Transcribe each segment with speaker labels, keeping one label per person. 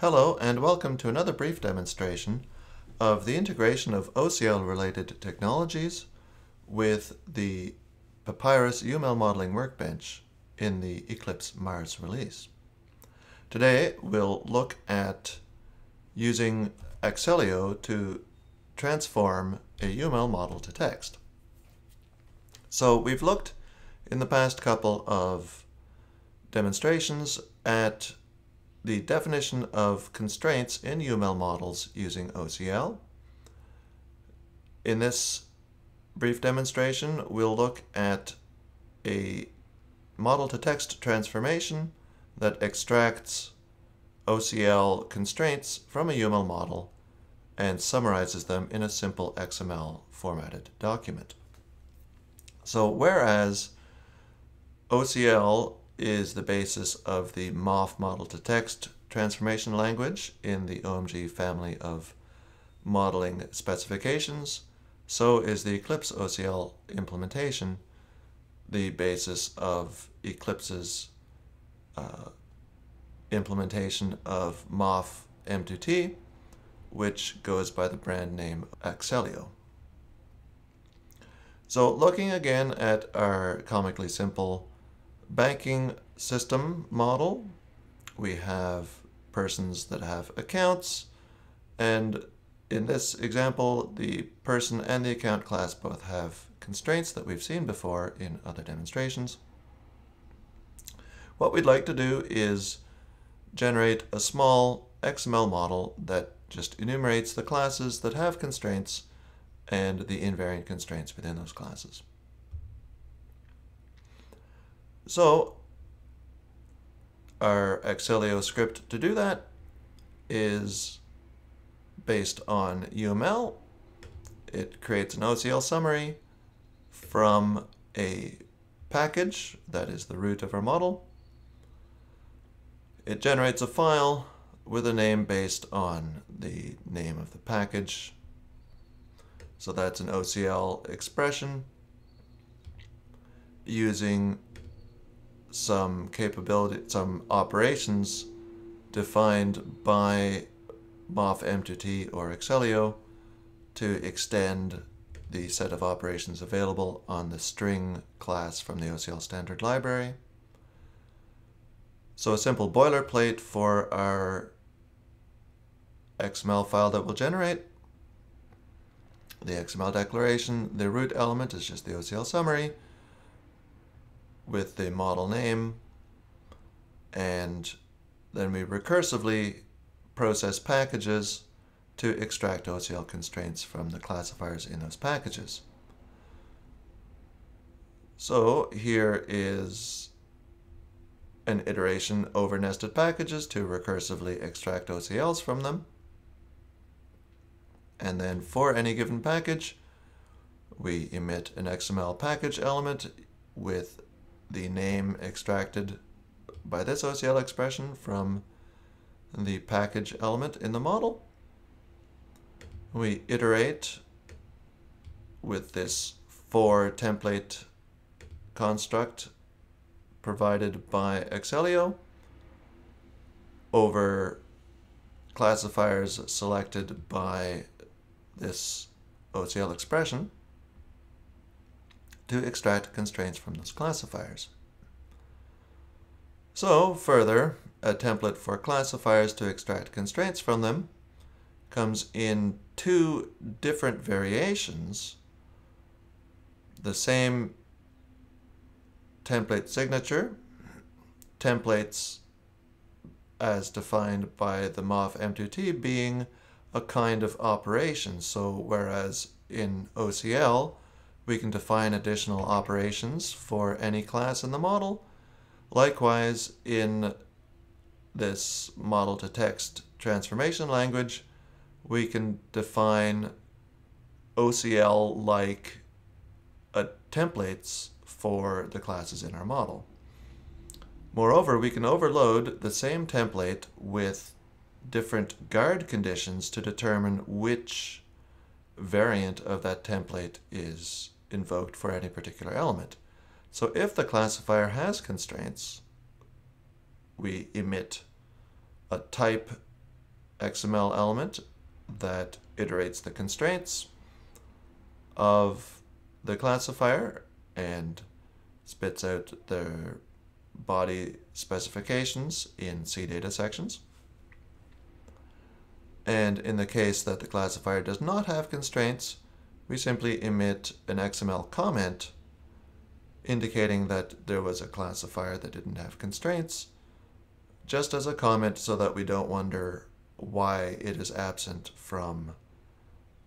Speaker 1: Hello and welcome to another brief demonstration of the integration of OCL-related technologies with the Papyrus UML modeling workbench in the Eclipse Mars release. Today we'll look at using Acceleo to transform a UML model to text. So we've looked in the past couple of demonstrations at the definition of constraints in UML models using OCL. In this brief demonstration, we'll look at a model-to-text transformation that extracts OCL constraints from a UML model and summarizes them in a simple XML formatted document. So whereas OCL is the basis of the MOF model-to-text transformation language in the OMG family of modeling specifications, so is the Eclipse OCL implementation the basis of Eclipse's uh, implementation of MOF M2T, which goes by the brand name Acceleo. So looking again at our comically simple banking system model, we have persons that have accounts, and in this example, the person and the account class both have constraints that we've seen before in other demonstrations. What we'd like to do is generate a small XML model that just enumerates the classes that have constraints and the invariant constraints within those classes. So our Acceleo script to do that is based on UML. It creates an OCL summary from a package that is the root of our model. It generates a file with a name based on the name of the package. So that's an OCL expression using some capability, some operations defined by MOF M2T or Acceleo to extend the set of operations available on the string class from the OCL standard library. So a simple boilerplate for our XML file that we'll generate. The XML declaration, the root element is just the OCL summary with the model name and then we recursively process packages to extract OCL constraints from the classifiers in those packages. So here is an iteration over nested packages to recursively extract OCLs from them. And then for any given package, we emit an XML package element with the name extracted by this OCL expression from the package element in the model. We iterate with this for template construct provided by Acceleo over classifiers selected by this OCL expression to extract constraints from those classifiers. So further, a template for classifiers to extract constraints from them comes in two different variations. The same template signature, templates as defined by the MOF M2T being a kind of operation. So whereas in OCL, we can define additional operations for any class in the model. Likewise, in this model to text transformation language, we can define OCL like uh, templates for the classes in our model. Moreover, we can overload the same template with different guard conditions to determine which variant of that template is invoked for any particular element. So if the classifier has constraints, we emit a type XML element that iterates the constraints of the classifier and spits out the body specifications in CData sections. And in the case that the classifier does not have constraints, we simply emit an XML comment indicating that there was a classifier that didn't have constraints, just as a comment so that we don't wonder why it is absent from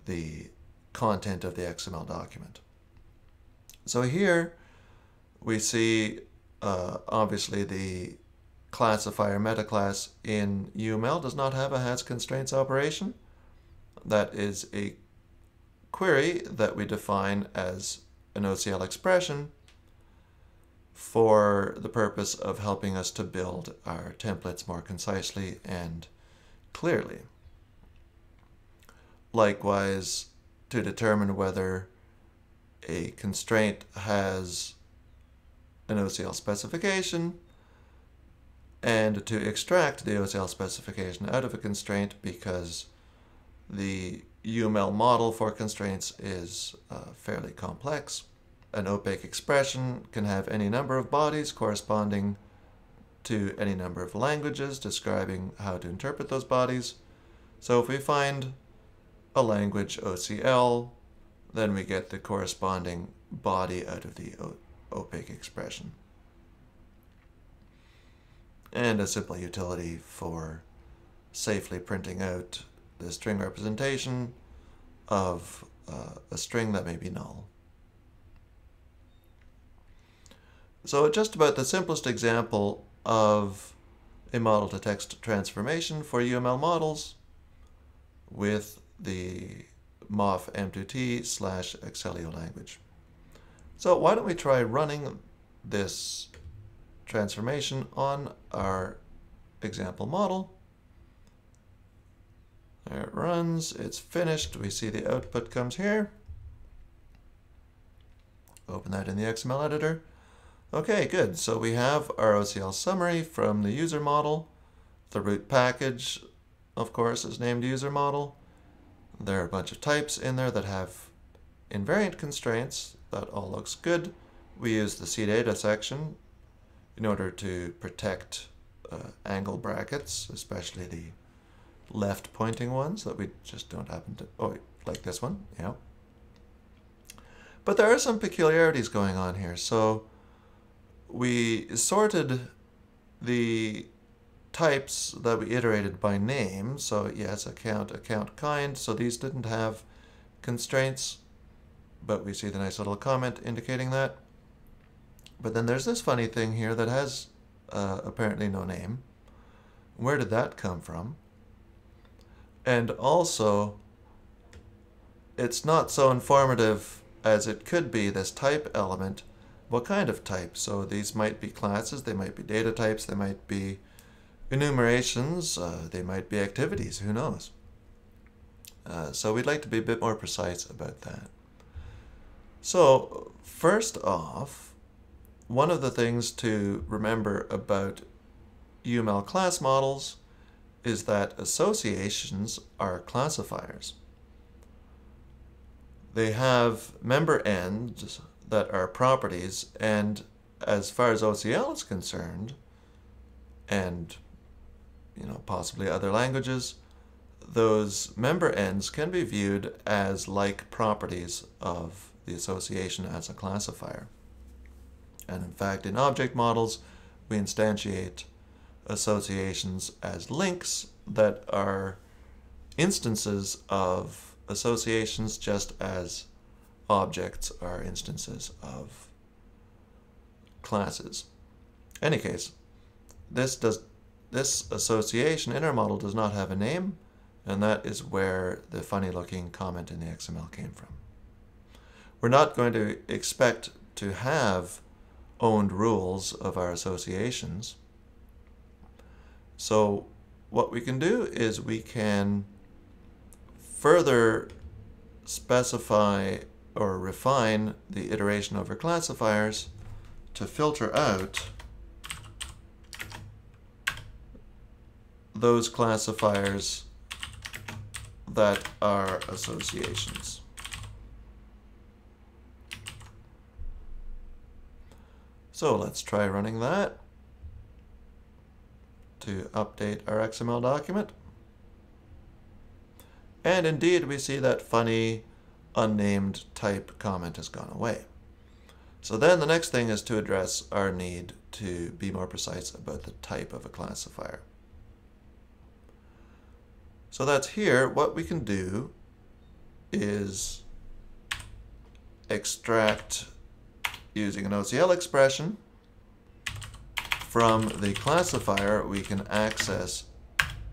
Speaker 1: the content of the XML document. So here we see uh, obviously the classifier metaclass in UML does not have a has constraints operation. That is a query that we define as an OCL expression for the purpose of helping us to build our templates more concisely and clearly. Likewise, to determine whether a constraint has an OCL specification and to extract the OCL specification out of a constraint because the UML model for constraints is uh, fairly complex. An opaque expression can have any number of bodies corresponding to any number of languages describing how to interpret those bodies. So if we find a language OCL, then we get the corresponding body out of the opaque expression. And a simple utility for safely printing out the string representation of uh, a string that may be null. So just about the simplest example of a model to text transformation for UML models with the MOF M2T slash Acceleo language. So why don't we try running this transformation on our example model. There it runs, it's finished. We see the output comes here. Open that in the XML editor. Okay, good. So we have our OCL summary from the user model. The root package, of course, is named user model. There are a bunch of types in there that have invariant constraints. That all looks good. We use the CData section in order to protect uh, angle brackets, especially the left pointing ones that we just don't happen to, oh, like this one, yeah. But there are some peculiarities going on here. So we sorted the types that we iterated by name. So yes, account, account kind. So these didn't have constraints but we see the nice little comment indicating that. But then there's this funny thing here that has uh, apparently no name. Where did that come from? And also, it's not so informative as it could be, this type element. What kind of type? So these might be classes, they might be data types, they might be enumerations, uh, they might be activities, who knows? Uh, so we'd like to be a bit more precise about that. So, first off, one of the things to remember about UML class models is that associations are classifiers. They have member ends that are properties, and as far as OCL is concerned, and you know possibly other languages, those member ends can be viewed as like properties of the association as a classifier. And in fact, in object models, we instantiate associations as links that are instances of associations just as objects are instances of classes. Any case, this does this association in our model does not have a name, and that is where the funny looking comment in the XML came from. We're not going to expect to have owned rules of our associations. So what we can do is we can further specify or refine the iteration over classifiers to filter out those classifiers that are associations. So let's try running that to update our XML document. And indeed, we see that funny unnamed type comment has gone away. So then the next thing is to address our need to be more precise about the type of a classifier. So that's here. What we can do is extract using an OCL expression from the classifier we can access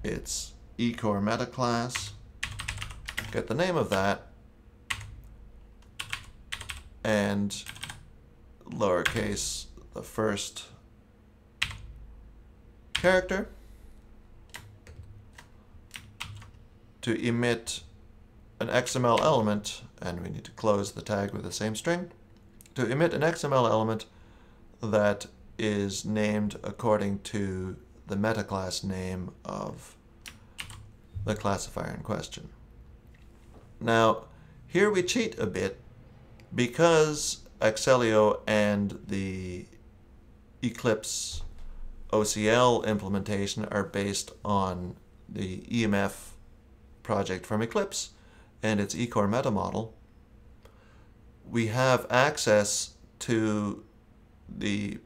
Speaker 1: its ecore meta class get the name of that and lowercase the first character to emit an XML element, and we need to close the tag with the same string, to emit an XML element that is named according to the metaclass name of the classifier in question. Now, here we cheat a bit because Acceleo and the Eclipse OCL implementation are based on the EMF project from Eclipse and its eCore meta model. We have access to the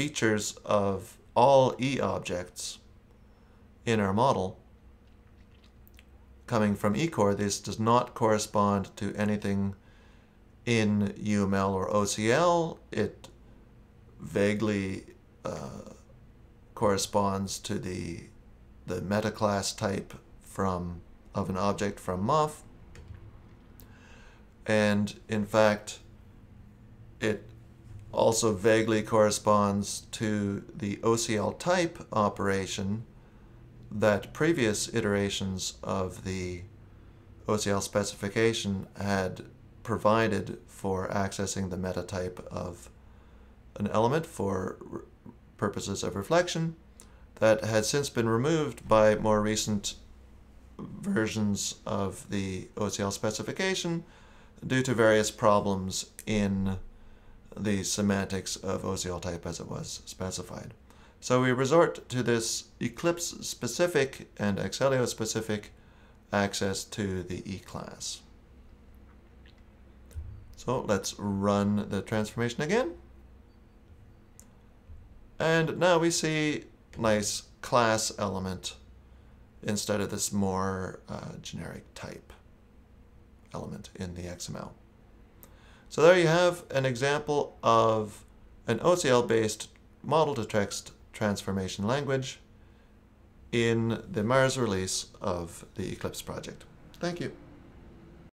Speaker 1: features of all E objects in our model coming from eCore, this does not correspond to anything in UML or OCL. It vaguely uh, corresponds to the the meta class type from of an object from MOF. And in fact, it also vaguely corresponds to the OCL type operation that previous iterations of the OCL specification had provided for accessing the meta type of an element for purposes of reflection that had since been removed by more recent versions of the OCL specification due to various problems in the semantics of OCL type as it was specified. So we resort to this Eclipse specific and Acceleo specific access to the E-class. So let's run the transformation again. And now we see nice class element instead of this more uh, generic type element in the XML. So there you have an example of an OCL-based model-to-text transformation language in the Mars release of the Eclipse project. Thank you.